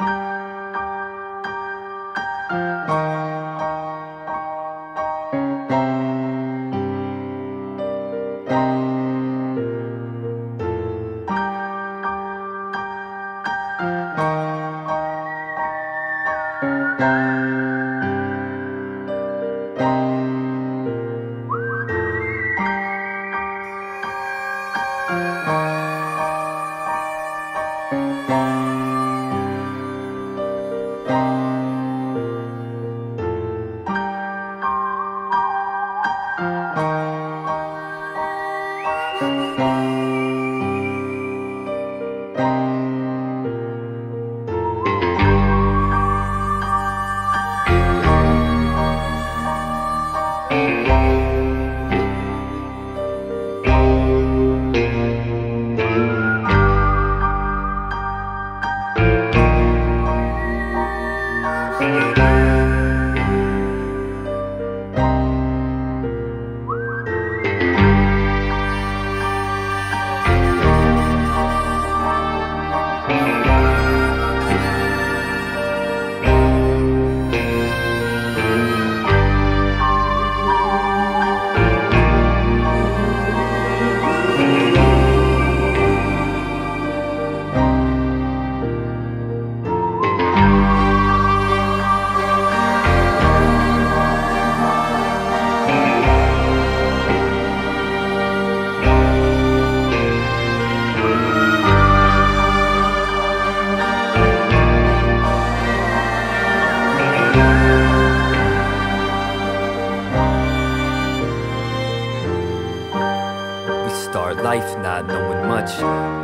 We start life not knowing much,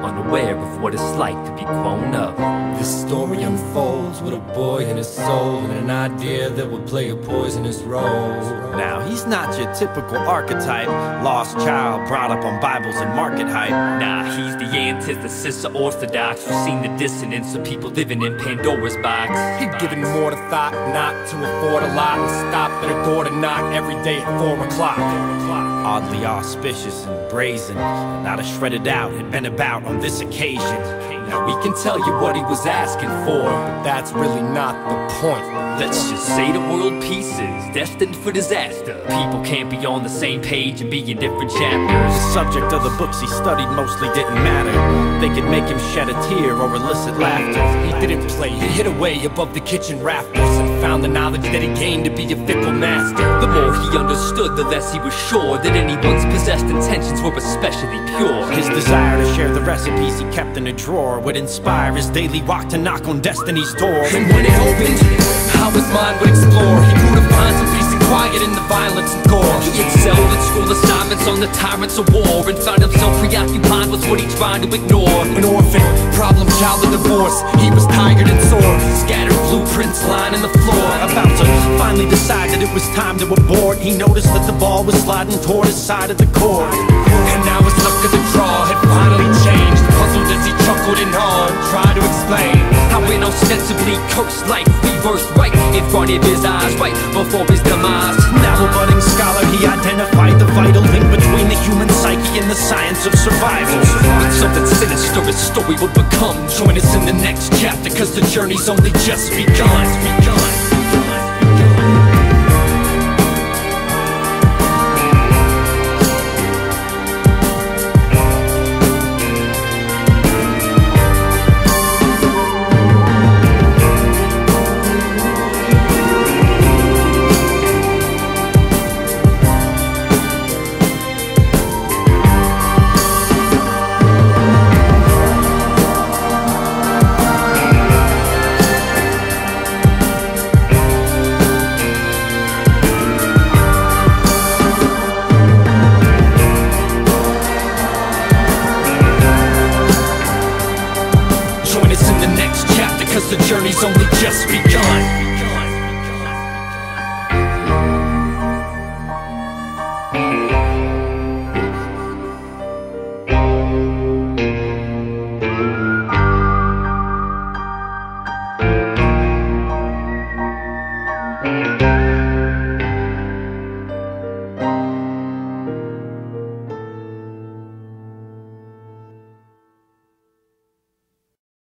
unaware of what it's like to be grown up. This story unfolds with a boy and his soul and an idea that would play a poisonous role. Now, he's not your typical archetype, lost child brought up on Bibles and market hype. Nah, he's the antithesis of orthodox. We've seen the dissonance of people living in Pandora's box. He'd given more to thought not to afford a lot and stopped at a door to knock every day at four o'clock. Oddly auspicious and brazen, not a shredded out had been about on this occasion. Now we can tell you what he was asking for. But that's really not the point. Let's just say the world pieces, destined for disaster. People can't be on the same page and be in different chapters. The subject of the books he studied mostly didn't matter. They could make him shed a tear or elicit laughter. He didn't play, he hid away above the kitchen rafters and found the knowledge that he gained to be a fickle master. The more he understood, the less he was sure that anyone's possessed intentions were especially pure. His desire to share the recipes he kept in a drawer would inspire his daily walk to knock on destiny's door. And when it opened, how his mind would explore, he grew to find some peace and quiet in the violence and gore. He excelled in school assignments on the tyrants of war and found himself preoccupied with what he tried to ignore. An orphan, problem child of divorce, he was tired and sore. Scattered it was time to abort, he noticed that the ball was sliding toward his side of the court. And now his luck of the draw had finally changed. Puzzled as he chuckled and hard, tried to explain. How in ostensibly cursed life reversed right in front of his eyes, right before his demise. Now a budding scholar, he identified the vital link between the human psyche and the science of survival. But something sinister his story would become. Join us in the next chapter, cause the journey's only just begun. Only just begun.